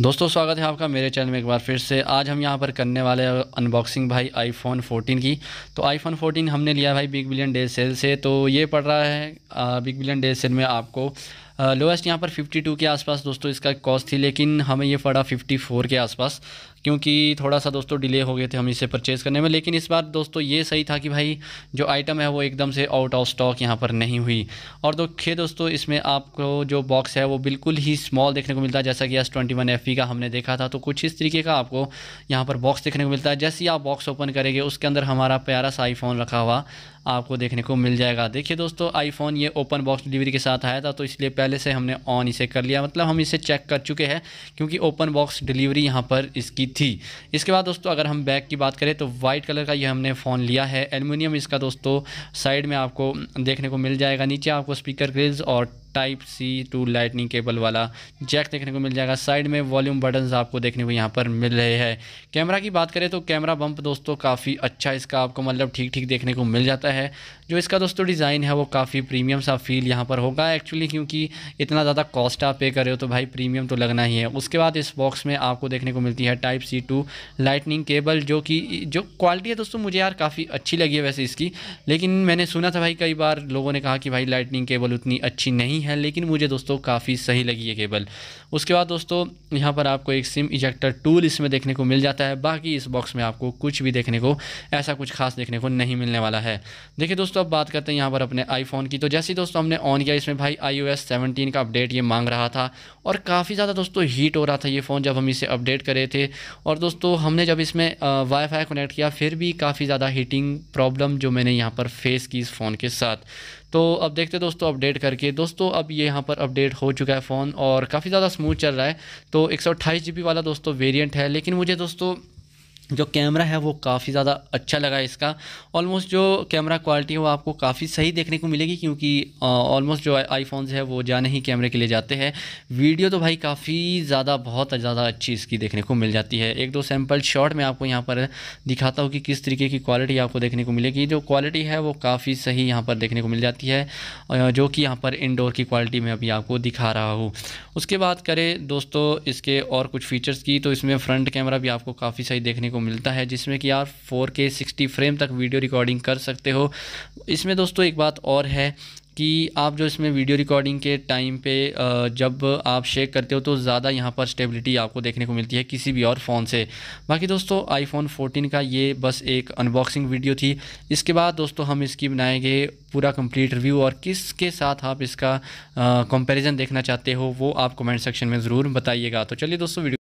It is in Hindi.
दोस्तों, स्वागत है आपका मेरे चैनल में एक बार फिर से। आज हम यहाँ पर करने वाले अनबॉक्सिंग भाई आईफोन 14 की। तो आईफोन 14 हमने लिया भाई बिग बिलियन डे सेल से। तो ये पड़ रहा है बिग बिलियन डे सेल में आपको। लोएस्ट यहाँ पर 52 के आसपास दोस्तों इसका कॉस्ट थी, लेकिन हमें ये पड़ा 54 के आसपास, क्योंकि थोड़ा सा दोस्तों डिले हो गए थे हम इसे परचेज़ करने में, लेकिन इस बार दोस्तों ये सही था कि भाई जो आइटम है वो एकदम से आउट ऑफ़ स्टॉक यहाँ पर नहीं हुई। और देखिए दोस्तों, इसमें आपको जो बॉक्स है वो बिल्कुल ही स्मॉल देखने को मिलता है, जैसा कि एस ट्वेंटी वन एफ़ का हमने देखा था तो कुछ इस तरीके का आपको यहाँ पर बॉक्स देखने को मिलता है। जैसे ही आप बॉक्स ओपन करेंगे, उसके अंदर हमारा प्यारा सा आईफोन रखा हुआ आपको देखने को मिल जाएगा। देखिए दोस्तों आईफोन ये ओपन बॉक्स डिलीवरी के साथ आया था तो इसलिए पहले से हमने ऑन इसे कर लिया। मतलब हम इसे चेक कर चुके हैं, क्योंकि ओपन बॉक्स डिलीवरी यहाँ पर इसकी थी। इसके बाद दोस्तों, अगर हम बैक की बात करें तो वाइट कलर का ये हमने फ़ोन लिया है। एलमिनियम इसका दोस्तों साइड में आपको देखने को मिल जाएगा। नीचे आपको स्पीकर ग्रिल्स और type C to lightning cable वाला जैक देखने को मिल जाएगा। साइड में वॉल्यूम बटन आपको देखने को यहाँ पर मिल रहे हैं। कैमरा की बात करें तो कैमरा बम्प दोस्तों काफ़ी अच्छा इसका आपको मतलब ठीक ठीक देखने को मिल जाता है। जो इसका दोस्तों डिज़ाइन है वो काफ़ी प्रीमियम सा फील यहाँ पर होगा एक्चुअली क्योंकि इतना ज़्यादा कॉस्ट आप पे कर रहे हो तो भाई प्रीमियम तो लगना ही है। उसके बाद इस बॉक्स में आपको देखने को मिलती है type C to lightning cable जो कि जो क्वालिटी है दोस्तों मुझे यार काफ़ी अच्छी लगी है वैसे इसकी। लेकिन मैंने सुना था भाई कई बार लोगों ने कहा कि भाई लाइटनिंग केबल उतनी अच्छी नहीं है, लेकिन मुझे दोस्तों काफ़ी सही लगी है केबल उसके बाद दोस्तों यहाँ पर आपको एक सिम इजेक्टर टूल इसमें देखने को मिल जाता है। बाकी इस बॉक्स में आपको कुछ भी देखने को, ऐसा कुछ खास देखने को नहीं मिलने वाला है। देखिए दोस्तों अब बात करते हैं यहाँ पर अपने आईफोन की। तो जैसे ही दोस्तों, हमने ऑन किया, इसमें भाई आई ओ का अपडेट ये मांग रहा था और काफ़ी ज़्यादा दोस्तों हीट हो रहा था ये फ़ोन जब हम इसे अपडेट करे थे। और दोस्तों, हमने जब इसमें वाईफाई कनेक्ट किया, फिर भी काफ़ी ज़्यादा हीटिंग प्रॉब्लम जो मैंने यहाँ पर फेस की इस फ़ोन के साथ। तो अब देखते दोस्तों अपडेट करके। दोस्तों, अब ये यहाँ पर अपडेट हो चुका है फ़ोन और काफ़ी ज़्यादा स्मूथ चल रहा है। तो एक सौ वाला दोस्तों वेरियंट है, लेकिन मुझे दोस्तों जो कैमरा है वो काफ़ी ज़्यादा अच्छा लगा इसका। ऑलमोस्ट जो कैमरा क्वालिटी है वो आपको काफ़ी सही देखने को मिलेगी क्योंकि ऑलमोस्ट जो आईफोन्स है वो जाने ही कैमरे के लिए जाते हैं। वीडियो तो भाई काफ़ी ज़्यादा, बहुत ज़्यादा अच्छी इसकी देखने को मिल जाती है। एक दो सैंपल शॉट में आपको यहाँ पर दिखाता हूँ कि किस तरीके की क्वालिटी आपको देखने को मिलेगी। जो क्वालिटी है वो काफ़ी सही यहाँ पर देखने को मिल जाती है जो कि यहाँ पर इनडोर की क्वालिटी में अभी आपको दिखा रहा हूँ। उसके बाद करें दोस्तों इसके और कुछ फीचर्स की तो इसमें फ्रंट कैमरा भी आपको काफ़ी सही देखने को मिलता है, जिसमें कि आप फोर के सिक्सटी फ्रेम तक वीडियो रिकॉर्डिंग कर सकते हो। इसमें दोस्तों एक बात और है कि आप जो इसमें वीडियो रिकॉर्डिंग के टाइम पे जब आप शेक करते हो तो ज़्यादा यहाँ पर स्टेबिलिटी आपको देखने को मिलती है किसी भी और फ़ोन से। बाकी दोस्तों आईफोन 14 का ये बस एक अनबॉक्सिंग वीडियो थी। इसके बाद दोस्तों, हम इसकी बनाएँगे पूरा कंप्लीट रिव्यू और किसके साथ आप इसका कंपैरिजन देखना चाहते हो, वो आप कमेंट सेक्शन में ज़रूर बताइएगा। तो चलिए दोस्तों वीडियो